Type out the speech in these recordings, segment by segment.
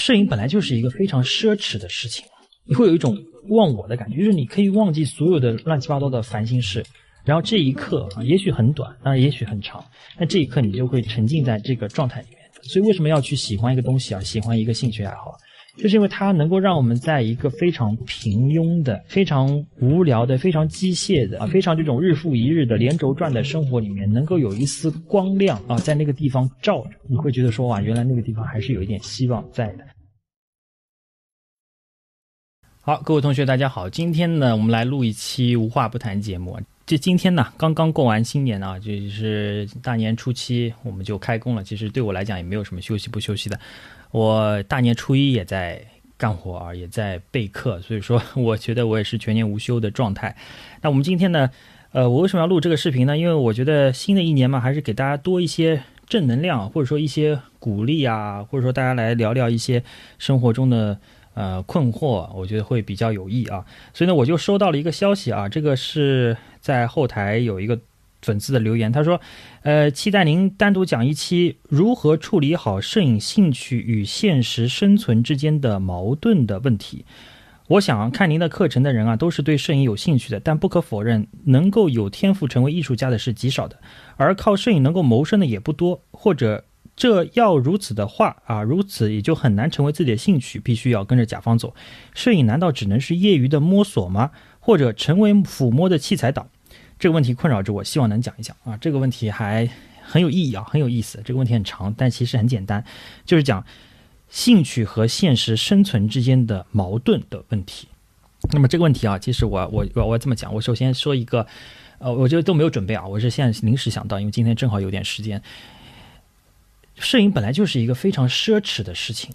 摄影本来就是一个非常奢侈的事情，你会有一种忘我的感觉，就是你可以忘记所有的乱七八糟的烦心事，然后这一刻啊，也许很短，当然也许很长，但这一刻你就会沉浸在这个状态里面。所以为什么要去喜欢一个东西啊？喜欢一个兴趣爱好？就是因为它能够让我们在一个非常平庸的、非常无聊的、非常机械的啊、非常这种日复一日的连轴转的生活里面，能够有一丝光亮啊，在那个地方照着，你会觉得说哇，原来那个地方还是有一点希望在的。好，各位同学，大家好，今天呢，我们来录一期无话不谈节目。这今天呢，刚刚过完新年啊，就是大年初七，我们就开工了。其实对我来讲，也没有什么休息不休息的。我大年初一也在干活啊，也在备课，所以说 我觉得我也是全年无休的状态。那我们今天呢，呃，我为什么要录这个视频呢？因为我觉得新的一年嘛，还是给大家多一些正能量，或者说一些鼓励啊，或者说大家来聊聊一些生活中的呃困惑，我觉得会比较有益啊。所以呢，我就收到了一个消息啊，这个是在后台有一个。粉丝的留言，他说：“呃，期待您单独讲一期如何处理好摄影兴趣与现实生存之间的矛盾的问题。我想看您的课程的人啊，都是对摄影有兴趣的，但不可否认，能够有天赋成为艺术家的是极少的，而靠摄影能够谋生的也不多。或者这要如此的话啊，如此也就很难成为自己的兴趣，必须要跟着甲方走。摄影难道只能是业余的摸索吗？或者成为抚摸的器材党？”这个问题困扰着我，希望能讲一讲啊。这个问题还很有意义啊，很有意思。这个问题很长，但其实很简单，就是讲兴趣和现实生存之间的矛盾的问题。那么这个问题啊，其实我我我我这么讲，我首先说一个，呃，我觉得都没有准备啊，我是现在临时想到，因为今天正好有点时间。摄影本来就是一个非常奢侈的事情，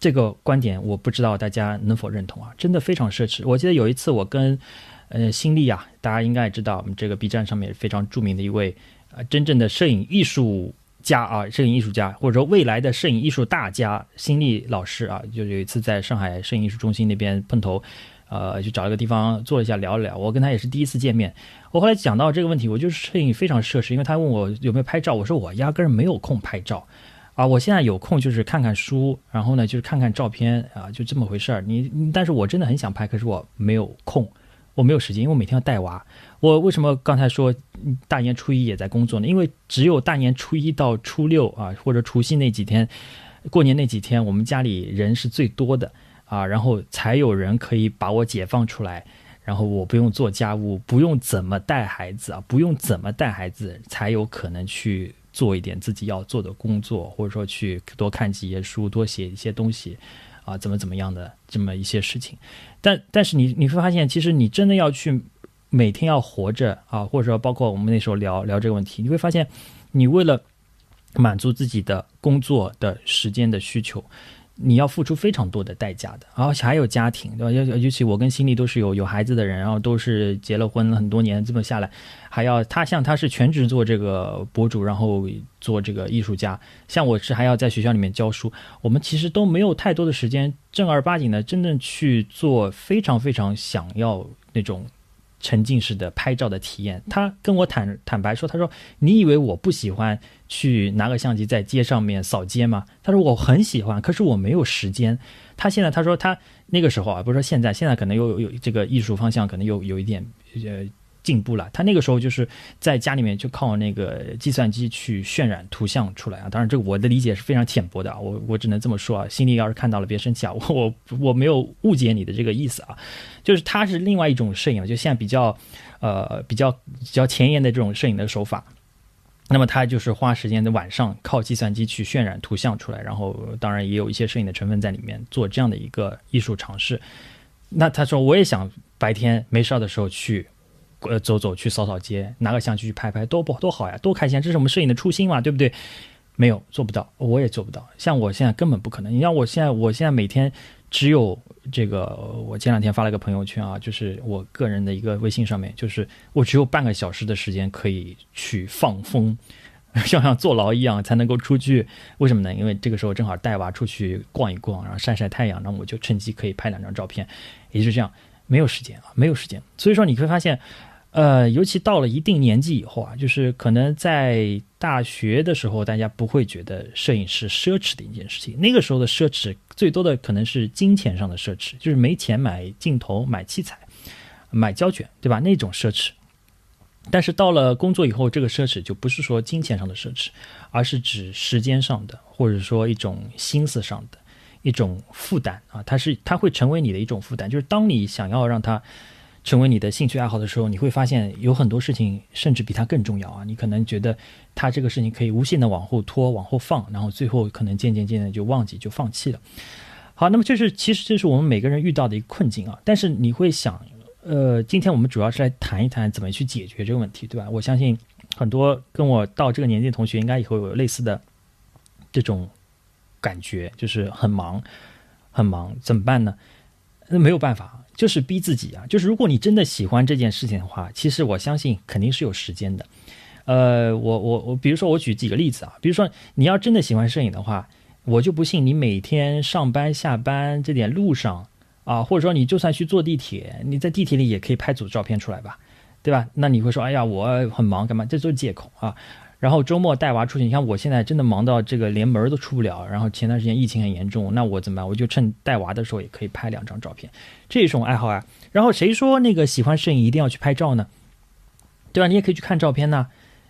这个观点我不知道大家能否认同啊？真的非常奢侈。我记得有一次我跟。呃，新力啊，大家应该也知道，我们这个 B 站上面非常著名的一位，呃，真正的摄影艺术家啊，摄影艺术家或者说未来的摄影艺术大家，新力老师啊，就有一次在上海摄影艺术中心那边碰头，呃，就找了个地方坐一下聊一聊。我跟他也是第一次见面。我后来讲到这个问题，我就是摄影非常奢侈，因为他问我有没有拍照，我说我压根没有空拍照，啊，我现在有空就是看看书，然后呢就是看看照片啊，就这么回事儿。你，但是我真的很想拍，可是我没有空。我没有时间，因为我每天要带娃。我为什么刚才说大年初一也在工作呢？因为只有大年初一到初六啊，或者除夕那几天，过年那几天，我们家里人是最多的啊，然后才有人可以把我解放出来，然后我不用做家务，不用怎么带孩子啊，不用怎么带孩子，才有可能去做一点自己要做的工作，或者说去多看几页书，多写一些东西。啊，怎么怎么样的这么一些事情，但但是你你会发现，其实你真的要去每天要活着啊，或者说包括我们那时候聊聊这个问题，你会发现，你为了满足自己的工作的时间的需求。你要付出非常多的代价的，而且还有家庭，对吧？尤尤其我跟心力都是有有孩子的人，然后都是结了婚很多年，这么下来，还要他像他是全职做这个博主，然后做这个艺术家，像我是还要在学校里面教书，我们其实都没有太多的时间正儿八经的真正去做非常非常想要那种。沉浸式的拍照的体验，他跟我坦坦白说：“他说你以为我不喜欢去拿个相机在街上面扫街吗？他说我很喜欢，可是我没有时间。他现在他说他那个时候啊，不是说现在，现在可能又有有这个艺术方向，可能又有一点呃。”进步了，他那个时候就是在家里面就靠那个计算机去渲染图像出来啊。当然，这个我的理解是非常浅薄的啊，我我只能这么说啊。心里要是看到了，别生气啊，我我我没有误解你的这个意思啊。就是它是另外一种摄影，就现在比较呃比较比较前沿的这种摄影的手法。那么他就是花时间的晚上靠计算机去渲染图像出来，然后当然也有一些摄影的成分在里面做这样的一个艺术尝试。那他说我也想白天没事儿的时候去。呃，走走去扫扫街，拿个相机去拍拍，多不多好呀，多开心！这是我们摄影的初心嘛，对不对？没有做不到，我也做不到。像我现在根本不可能。你像我现在，我现在每天只有这个，我前两天发了个朋友圈啊，就是我个人的一个微信上面，就是我只有半个小时的时间可以去放风，像像坐牢一样才能够出去。为什么呢？因为这个时候正好带娃出去逛一逛，然后晒晒太阳，然后我就趁机可以拍两张照片，也就是这样。没有时间啊，没有时间。所以说你会发现。呃，尤其到了一定年纪以后啊，就是可能在大学的时候，大家不会觉得摄影是奢侈的一件事情。那个时候的奢侈，最多的可能是金钱上的奢侈，就是没钱买镜头、买器材、买胶卷，对吧？那种奢侈。但是到了工作以后，这个奢侈就不是说金钱上的奢侈，而是指时间上的，或者说一种心思上的一种负担啊。它是它会成为你的一种负担，就是当你想要让它成为你的兴趣爱好的时候，你会发现有很多事情甚至比它更重要啊。你可能觉得它这个事情可以无限的往后拖、往后放，然后最后可能渐渐渐渐就忘记、就放弃了。好，那么这是其实这是我们每个人遇到的一个困境啊。但是你会想。呃，今天我们主要是来谈一谈怎么去解决这个问题，对吧？我相信很多跟我到这个年纪的同学应该也会有类似的这种感觉，就是很忙，很忙，怎么办呢？那没有办法，就是逼自己啊。就是如果你真的喜欢这件事情的话，其实我相信肯定是有时间的。呃，我我我，比如说我举几个例子啊，比如说你要真的喜欢摄影的话，我就不信你每天上班下班这点路上。啊，或者说你就算去坐地铁，你在地铁里也可以拍组照片出来吧，对吧？那你会说，哎呀，我很忙，干嘛？这都是借口啊。然后周末带娃出去，你看我现在真的忙到这个连门都出不了。然后前段时间疫情很严重，那我怎么办？我就趁带娃的时候也可以拍两张照片，这种爱好啊。然后谁说那个喜欢摄影一定要去拍照呢？对吧？你也可以去看照片呢。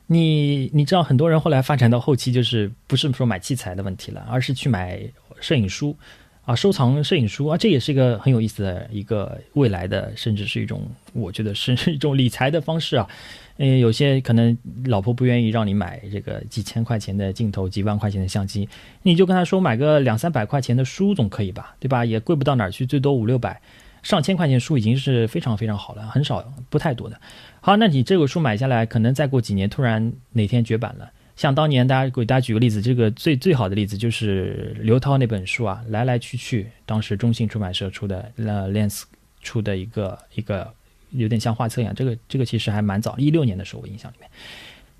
你你知道很多人后来发展到后期就是不是说买器材的问题了，而是去买摄影书。啊，收藏摄影书啊，这也是一个很有意思的一个未来的，甚至是一种我觉得是一种理财的方式啊。嗯，有些可能老婆不愿意让你买这个几千块钱的镜头、几万块钱的相机，你就跟他说买个两三百块钱的书总可以吧，对吧？也贵不到哪儿去，最多五六百，上千块钱书已经是非常非常好了，很少不太多的。好，那你这个书买下来，可能再过几年突然哪天绝版了。像当年大家给大家举个例子，这个最最好的例子就是刘涛那本书啊，来来去去，当时中信出版社出的，呃，Lens 出的一个一个有点像画册一样，这个这个其实还蛮早，一六年的时候我印象里面，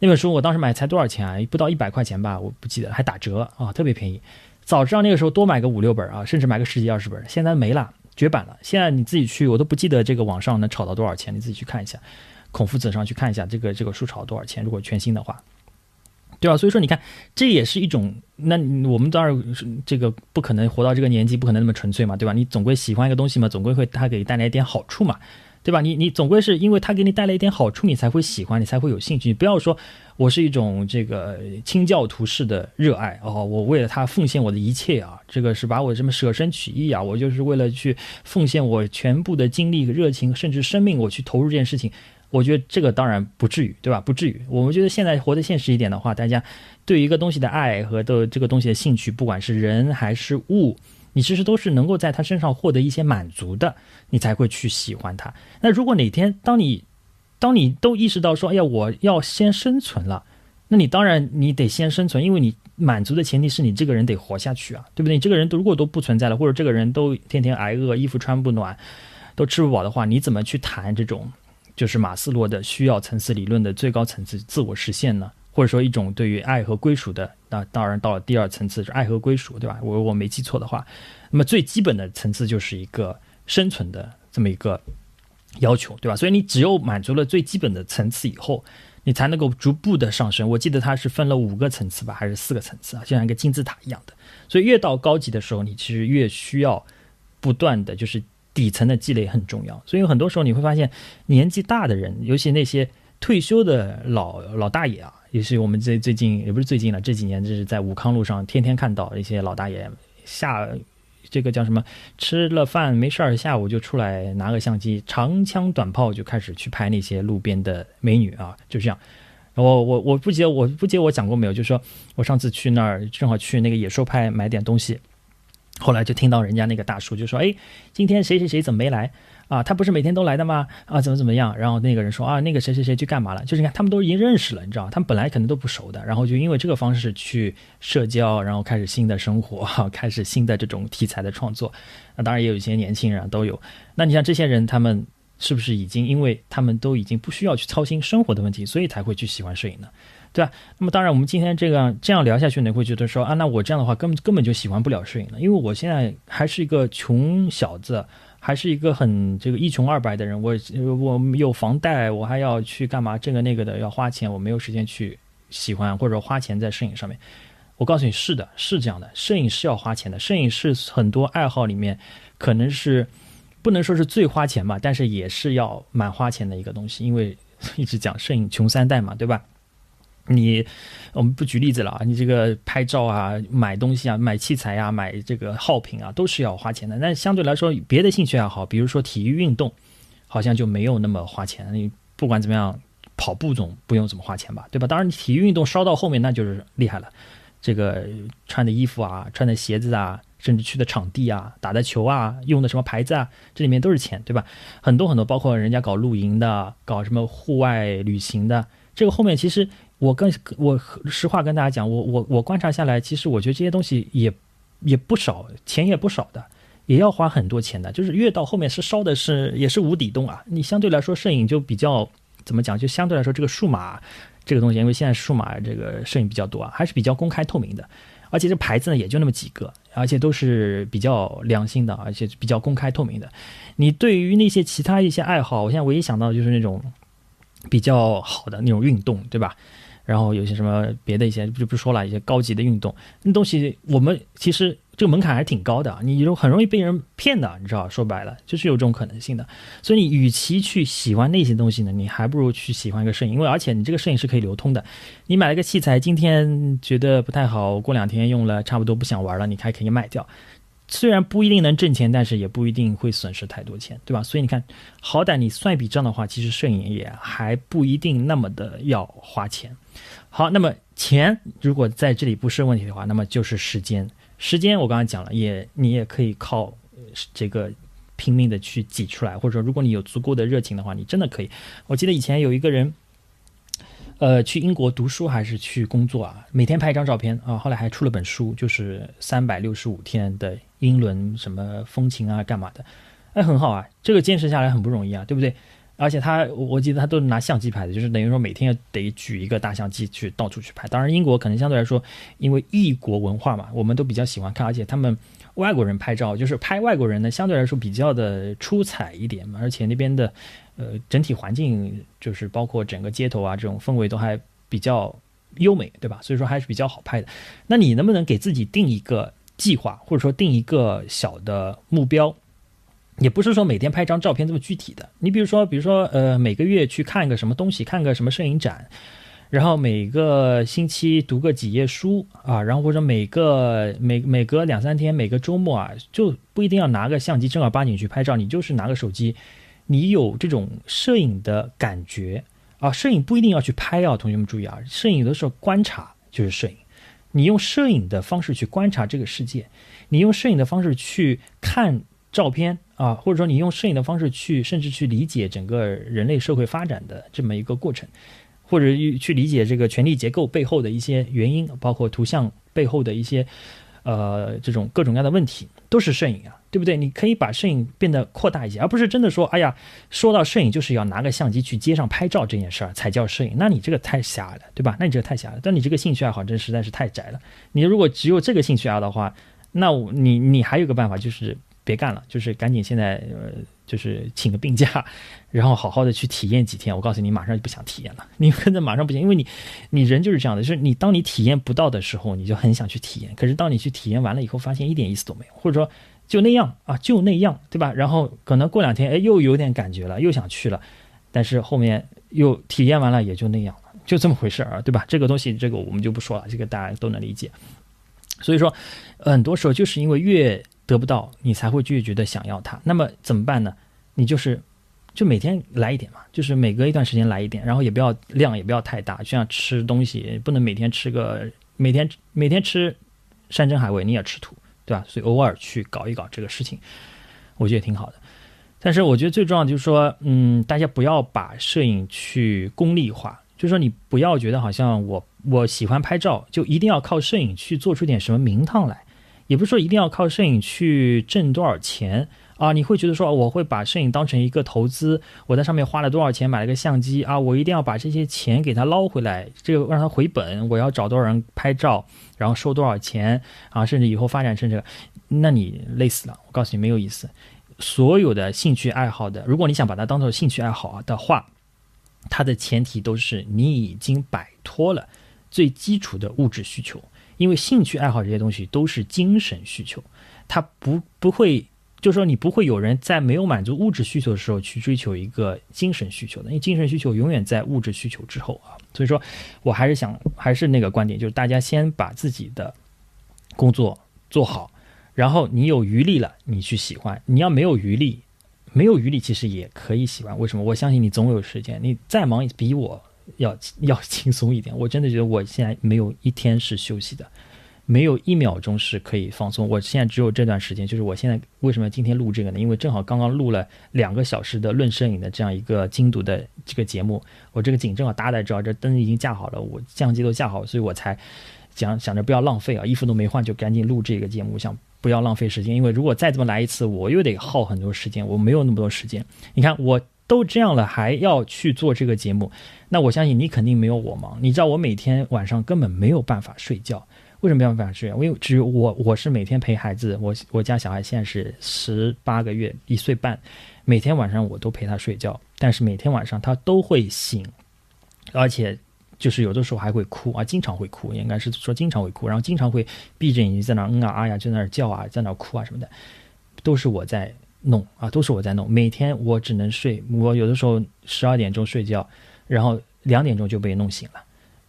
那本书我当时买才多少钱啊？不到一百块钱吧，我不记得，还打折啊，特别便宜。早知道那个时候多买个五六本啊，甚至买个十几二十本，现在没了，绝版了。现在你自己去，我都不记得这个网上能炒到多少钱，你自己去看一下，孔夫子上去看一下这个这个书炒多少钱，如果全新的话。对吧？所以说，你看，这也是一种。那我们当然是这个不可能活到这个年纪，不可能那么纯粹嘛，对吧？你总归喜欢一个东西嘛，总归会它给你带来一点好处嘛，对吧？你你总归是因为它给你带来一点好处，你才会喜欢，你才会有兴趣。你不要说我是一种这个清教徒式的热爱哦，我为了它奉献我的一切啊，这个是把我这么舍身取义啊，我就是为了去奉献我全部的精力、热情，甚至生命，我去投入这件事情。我觉得这个当然不至于，对吧？不至于。我们觉得现在活得现实一点的话，大家对一个东西的爱和的这个东西的兴趣，不管是人还是物，你其实都是能够在他身上获得一些满足的，你才会去喜欢他。那如果哪天当你当你都意识到说，哎呀，我要先生存了，那你当然你得先生存，因为你满足的前提是你这个人得活下去啊，对不对？你这个人如果都不存在了，或者这个人都天天挨饿，衣服穿不暖，都吃不饱的话，你怎么去谈这种？就是马斯洛的需要层次理论的最高层次自我实现呢，或者说一种对于爱和归属的，那当然到了第二层次是爱和归属，对吧？我我没记错的话，那么最基本的层次就是一个生存的这么一个要求，对吧？所以你只有满足了最基本的层次以后，你才能够逐步的上升。我记得它是分了五个层次吧，还是四个层次啊？就像一个金字塔一样的。所以越到高级的时候，你其实越需要不断的就是。底层的积累很重要，所以很多时候你会发现，年纪大的人，尤其那些退休的老老大爷啊，也是我们最最近也不是最近了，这几年就是在武康路上天天看到一些老大爷下这个叫什么，吃了饭没事儿，下午就出来拿个相机，长枪短炮就开始去拍那些路边的美女啊，就这样。我我我不记得我不记得我讲过没有，就是说我上次去那儿正好去那个野兽派买点东西。后来就听到人家那个大叔就说：“哎，今天谁谁谁怎么没来啊？他不是每天都来的吗？啊，怎么怎么样？”然后那个人说：“啊，那个谁谁谁去干嘛了？就是你看，他们都已经认识了，你知道他们本来可能都不熟的，然后就因为这个方式去社交，然后开始新的生活，开始新的这种题材的创作。那当然也有一些年轻人都有。那你像这些人，他们是不是已经因为他们都已经不需要去操心生活的问题，所以才会去喜欢摄影呢？”对吧？那么当然，我们今天这个这样聊下去，你会觉得说啊，那我这样的话根本根本就喜欢不了摄影了，因为我现在还是一个穷小子，还是一个很这个一穷二白的人。我我有房贷，我还要去干嘛？这个那个的要花钱，我没有时间去喜欢或者花钱在摄影上面。我告诉你是的，是这样的，摄影是要花钱的，摄影是很多爱好里面可能是不能说是最花钱吧，但是也是要蛮花钱的一个东西，因为 一直讲摄影穷三代嘛，对吧？你我们不举例子了啊，你这个拍照啊、买东西啊、买器材啊、买这个耗品啊，都是要花钱的。但相对来说，别的兴趣爱好，比如说体育运动，好像就没有那么花钱。你不管怎么样，跑步总不用怎么花钱吧，对吧？当然，体育运动烧到后面那就是厉害了。这个穿的衣服啊、穿的鞋子啊，甚至去的场地啊、打的球啊、用的什么牌子啊，这里面都是钱，对吧？很多很多，包括人家搞露营的、搞什么户外旅行的，这个后面其实。我跟我实话跟大家讲，我我我观察下来，其实我觉得这些东西也也不少，钱也不少的，也要花很多钱的。就是越到后面是烧的是也是无底洞啊。你相对来说摄影就比较怎么讲？就相对来说这个数码这个东西，因为现在数码这个摄影比较多啊，还是比较公开透明的。而且这牌子呢也就那么几个，而且都是比较良心的，而且比较公开透明的。你对于那些其他一些爱好，我现在唯一想到就是那种比较好的那种运动，对吧？然后有些什么别的一些就不说了，一些高级的运动那东西，我们其实这个门槛还挺高的，你就很容易被人骗的，你知道？说白了就是有这种可能性的。所以你与其去喜欢那些东西呢，你还不如去喜欢一个摄影，因为而且你这个摄影是可以流通的。你买了个器材，今天觉得不太好，过两天用了差不多不想玩了，你还可以卖掉。虽然不一定能挣钱，但是也不一定会损失太多钱，对吧？所以你看，好歹你算一笔账的话，其实摄影也还不一定那么的要花钱。好，那么钱如果在这里不是问题的话，那么就是时间。时间我刚刚讲了，也你也可以靠这个拼命的去挤出来，或者说如果你有足够的热情的话，你真的可以。我记得以前有一个人。呃，去英国读书还是去工作啊？每天拍一张照片啊，后来还出了本书，就是三百六十五天的英伦什么风情啊，干嘛的？哎，很好啊，这个坚持下来很不容易啊，对不对？而且他，我记得他都拿相机拍的，就是等于说每天要得举一个大相机去到处去拍。当然，英国可能相对来说，因为异国文化嘛，我们都比较喜欢看，而且他们外国人拍照，就是拍外国人呢，相对来说比较的出彩一点嘛，而且那边的。呃，整体环境就是包括整个街头啊，这种氛围都还比较优美，对吧？所以说还是比较好拍的。那你能不能给自己定一个计划，或者说定一个小的目标？也不是说每天拍张照片这么具体的。你比如说，比如说，呃，每个月去看个什么东西，看个什么摄影展，然后每个星期读个几页书啊，然后或者每个每每隔两三天，每个周末啊，就不一定要拿个相机正儿八经去拍照，你就是拿个手机。你有这种摄影的感觉啊？摄影不一定要去拍啊，同学们注意啊！摄影有的时候观察就是摄影。你用摄影的方式去观察这个世界，你用摄影的方式去看照片啊，或者说你用摄影的方式去甚至去理解整个人类社会发展的这么一个过程，或者去理解这个权力结构背后的一些原因，包括图像背后的一些呃这种各种各样的问题，都是摄影啊。对不对？你可以把摄影变得扩大一些，而不是真的说，哎呀，说到摄影就是要拿个相机去街上拍照这件事儿才叫摄影。那你这个太狭了，对吧？那你这个太狭了。但你这个兴趣爱好真实在是太窄了。你如果只有这个兴趣爱好的话，那你你还有个办法就是别干了，就是赶紧现在呃就是请个病假，然后好好的去体验几天。我告诉你，马上就不想体验了，你真的马上不行，因为你你人就是这样的，就是你当你体验不到的时候，你就很想去体验。可是当你去体验完了以后，发现一点意思都没有，或者说。就那样啊，就那样，对吧？然后可能过两天，哎，又有点感觉了，又想去了，但是后面又体验完了，也就那样了，就这么回事儿，对吧？这个东西，这个我们就不说了，这个大家都能理解。所以说，很多时候就是因为越得不到，你才会越觉得想要它。那么怎么办呢？你就是就每天来一点嘛，就是每隔一段时间来一点，然后也不要量，也不要太大，就像吃东西，不能每天吃个每天每天吃山珍海味，你也吃土。对吧？所以偶尔去搞一搞这个事情，我觉得挺好的。但是我觉得最重要就是说，嗯，大家不要把摄影去功利化，就是说你不要觉得好像我我喜欢拍照，就一定要靠摄影去做出点什么名堂来，也不是说一定要靠摄影去挣多少钱。啊，你会觉得说我会把摄影当成一个投资，我在上面花了多少钱买了个相机啊，我一定要把这些钱给它捞回来，这个让它回本，我要找多少人拍照，然后收多少钱啊，甚至以后发展成这个，那你累死了。我告诉你没有意思。所有的兴趣爱好的，如果你想把它当做兴趣爱好的话，它的前提都是你已经摆脱了最基础的物质需求，因为兴趣爱好这些东西都是精神需求，它不不会，就是说你不会有人在没有满足物质需求的时候去追求一个精神需求的，因为精神需求永远在物质需求之后啊。所以说，我还是想还是那个观点，就是大家先把自己的工作做好，然后你有余力了，你去喜欢；你要没有余力，没有余力其实也可以喜欢。为什么？我相信你总有时间，你再忙比我。要 要轻松一点，我真的觉得我现在没有一天是休息的，没有一秒钟是可以放松。我现在只有这段时间，就是我现在为什么今天录这个呢？因为正好刚刚录了两个小时的论摄影的这样一个精读的这个节目，我这个景正好搭在这儿，这灯已经架好了，我相机都架好，所以我才想想着不要浪费啊，衣服都没换就赶紧录这个节目，想不要浪费时间，因为如果再这么来一次，我又得耗很多时间，我没有那么多时间。你看我。都这样了，还要去做这个节目，那我相信你肯定没有我忙。你知道我每天晚上根本没有办法睡觉，为什么没有办法睡觉？因为只有我，我是每天陪孩子，我我家小孩现在是十八个月，一岁半，每天晚上我都陪他睡觉，但是每天晚上他都会醒，而且就是有的时候还会哭啊，经常会哭，应该是说经常会哭，然后经常会闭着眼睛在那嗯啊啊呀，在那叫啊，在那哭啊什么的，都是我在。弄啊，都是我在弄。每天我只能睡，我有的时候十二点钟睡觉，然后两点钟就被弄醒了。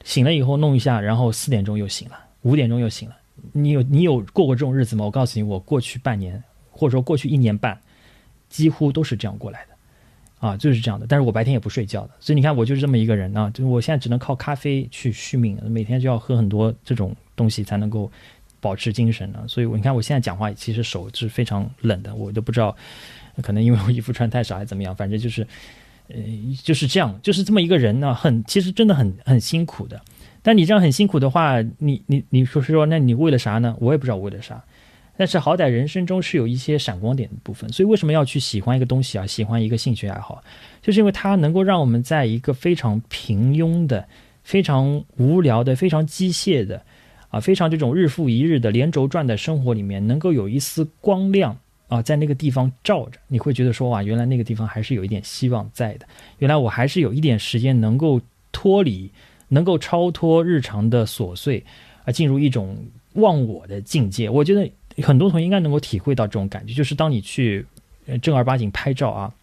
醒了以后弄一下，然后四点钟又醒了，五点钟又醒了。你有你有过过这种日子吗？我告诉你，我过去半年或者说过去一年半，几乎都是这样过来的，啊，就是这样的。但是我白天也不睡觉的，所以你看我就是这么一个人啊，就是我现在只能靠咖啡去续命，每天就要喝很多这种东西才能够。保持精神呢，所以我你看我现在讲话其实手是非常冷的，我都不知道，可能因为我衣服穿太少还是怎么样，反正就是，呃，就是这样，就是这么一个人呢，很其实真的很很辛苦的。但你这样很辛苦的话，你你你说说，那你为了啥呢？我也不知道为了啥。但是好歹人生中是有一些闪光点的部分，所以为什么要去喜欢一个东西啊？喜欢一个兴趣爱好，就是因为它能够让我们在一个非常平庸的、非常无聊的、非常机械的。啊，非常这种日复一日的连轴转的生活里面，能够有一丝光亮啊，在那个地方照着，你会觉得说哇，原来那个地方还是有一点希望在的。原来我还是有一点时间能够脱离，能够超脱日常的琐碎，啊，进入一种忘我的境界。我觉得很多同学应该能够体会到这种感觉，就是当你去正儿八经拍照啊，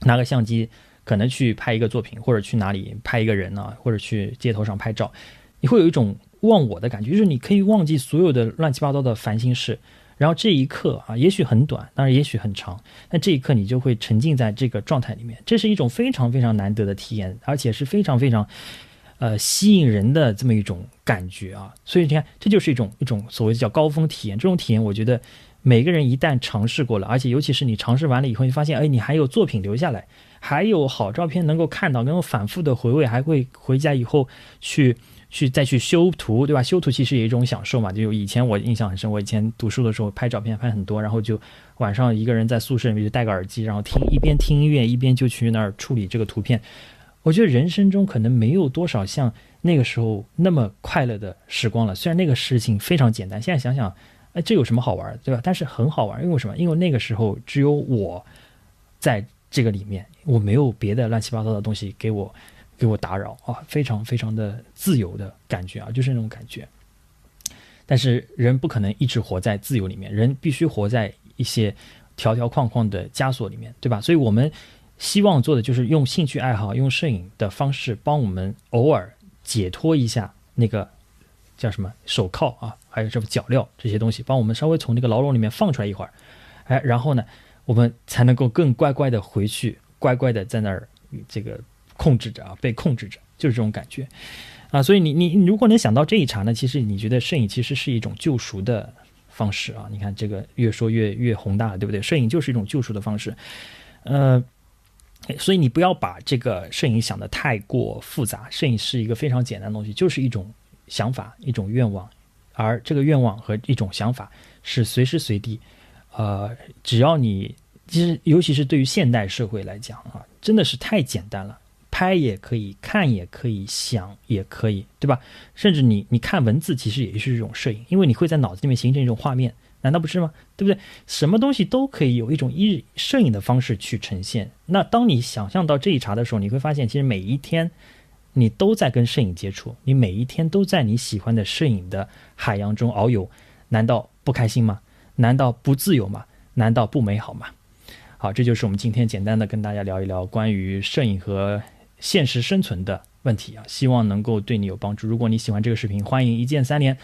拿个相机，可能去拍一个作品，或者去哪里拍一个人啊，或者去街头上拍照，你会有一种。忘我的感觉，就是你可以忘记所有的乱七八糟的烦心事，然后这一刻啊，也许很短，当然也许很长，但这一刻你就会沉浸在这个状态里面，这是一种非常非常难得的体验，而且是非常非常，呃，吸引人的这么一种感觉啊。所以你看，这就是一种一种所谓叫高峰体验。这种体验，我觉得每个人一旦尝试过了，而且尤其是你尝试完了以后，你发现，哎，你还有作品留下来，还有好照片能够看到，能够反复的回味，还会回家以后去。去再去修图，对吧？修图其实也是一种享受嘛。就以前我印象很深，我以前读书的时候拍照片拍很多，然后就晚上一个人在宿舍里面就戴个耳机，然后听一边听音乐一边就去那儿处理这个图片。我觉得人生中可能没有多少像那个时候那么快乐的时光了。虽然那个事情非常简单，现在想想，哎，这有什么好玩，对吧？但是很好玩，因为什么？因为那个时候只有我在这个里面，我没有别的乱七八糟的东西给我。给我打扰啊，非常非常的自由的感觉啊，就是那种感觉。但是人不可能一直活在自由里面，人必须活在一些条条框框的枷锁里面，对吧？所以我们希望做的就是用兴趣爱好，用摄影的方式，帮我们偶尔解脱一下那个叫什么手铐啊，还有什么脚镣这些东西，帮我们稍微从这个牢笼里面放出来一会儿，哎，然后呢，我们才能够更乖乖的回去，乖乖的在那儿这个。控制着啊，被控制着，就是这种感觉，啊，所以你你如果能想到这一茬呢，其实你觉得摄影其实是一种救赎的方式啊。你看这个越说越越宏大了，对不对？摄影就是一种救赎的方式，呃，所以你不要把这个摄影想的太过复杂，摄影是一个非常简单的东西，就是一种想法，一种愿望，而这个愿望和一种想法是随时随地，呃，只要你其实尤其是对于现代社会来讲啊，真的是太简单了。拍也可以，看也可以，想也可以，对吧？甚至你你看文字，其实也是一种摄影，因为你会在脑子里面形成一种画面，难道不是吗？对不对？什么东西都可以有一种一摄影的方式去呈现。那当你想象到这一茬的时候，你会发现，其实每一天你都在跟摄影接触，你每一天都在你喜欢的摄影的海洋中遨游，难道不开心吗？难道不自由吗？难道不美好吗？好，这就是我们今天简单的跟大家聊一聊关于摄影和现实生存的问题啊，希望能够对你有帮助。如果你喜欢这个视频，欢迎一键三连，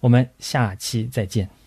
我们下期再见。